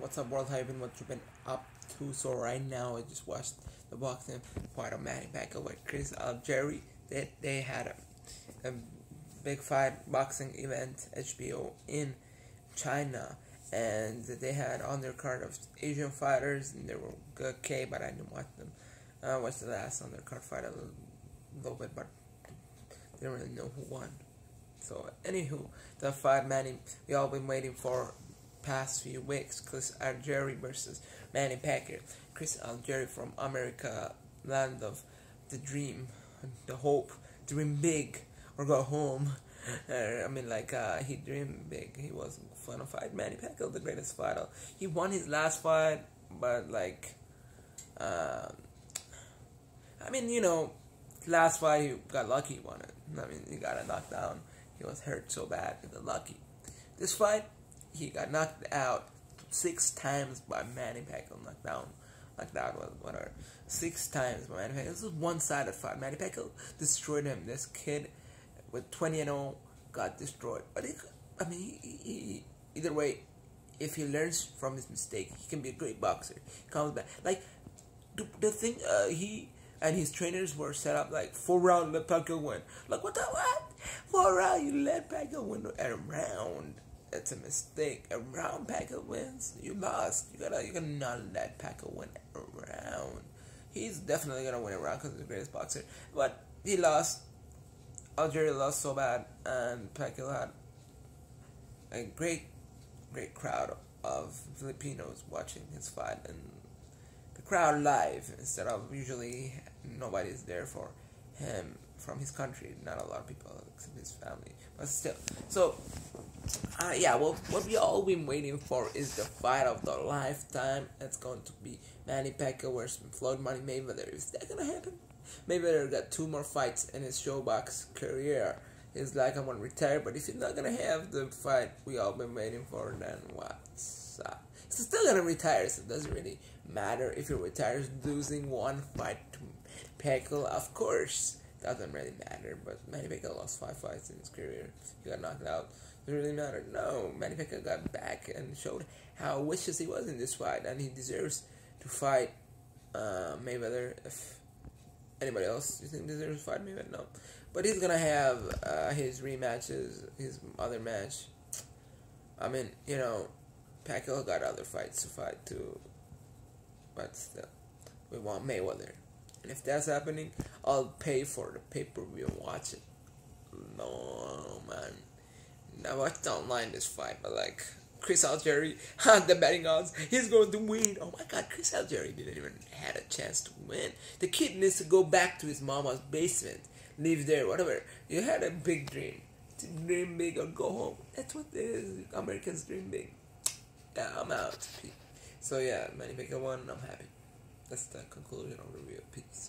what's up, world? How you been? What you been up to? So right now, I just watched the boxing fight of Manny Pacquiao with Chris Algieri. They they had a, a big fight boxing event HBO in China, and they had on their card of Asian fighters, and they were okay, but I didn't watch them. I watched the last on their card fight a little, little bit, but didn't really know who won. So, anywho, the fight Manny we all been waiting for past few weeks. Chris Algieri versus Manny Pacquiao. Chris Algieri from America, land of the dream, the hope, dream big or go home. Uh, I mean, like uh, he dreamed big. He was fun to fight. Manny Pacquiao, the greatest fighter. He won his last fight, but like, uh, I mean, you know, last fight he got lucky. He won it. I mean, he got a knockdown. He was hurt so bad. He got lucky. This fight, he got knocked out six times by Manny Pacquiao. Knocked down, knocked out whatever. Six times by Manny Pacquiao. This was one-sided fight. Manny Pacquiao destroyed him. This kid with 20 and 0 got destroyed. But I mean, he, he, either way, if he learns from his mistake, he can be a great boxer. He comes back. Like the, the thing, uh, he and his trainers were set up like four round let Pacquiao win. Like what the what? Four round you let Pacquiao win a round. That's a mistake. A round Pacquiao wins. You lost. You gotta you gotta not let Pacquiao win around. He's definitely gonna win around because he's the greatest boxer. But he lost. Algieri lost so bad, and Pacquiao had a great, great crowd of Filipinos watching his fight, and the crowd live instead of usually nobody's there for him from his country. Not a lot of people except his family, but still. So, uh, yeah, well, what we all been waiting for is the fight of the lifetime. That's going to be Manny Pacquiao versus Floyd Money Mayweather. Is that gonna happen? Mayweather got two more fights in his showbox career. He's like, I'm gonna retire, but if he's not gonna have the fight we all been waiting for, then what's up? He's still gonna retire, so it doesn't really matter if he retires losing one fight to Pacquiao. Of course, doesn't really matter. But Manny Pacquiao lost five fights in his career. He got knocked out. Doesn't really matter. No, Manny Pacquiao got back and showed how vicious he was in this fight, and he deserves to fight uh, Mayweather if anybody else you think deserves to fight Mayweather? No. But he's gonna have uh, his rematches, his other match. I mean, you know, Pacquiao got other fights to fight too. But still, we want Mayweather. And if that's happening, I'll pay for the pay per view and watch it. No, man. I watched online this fight, but like, Chris Algieri, the betting odds, he's going to win. Oh my god, Chris Algieri didn't even had a chance to win. The kid needs to go back to his mama's basement, live there, whatever. You had a big dream. To dream big or go home. That's what it is. Americans dream big. Yeah, I'm out. So yeah, Manny Pacquiao won. I'm happy. That's the conclusion of the review. Peace.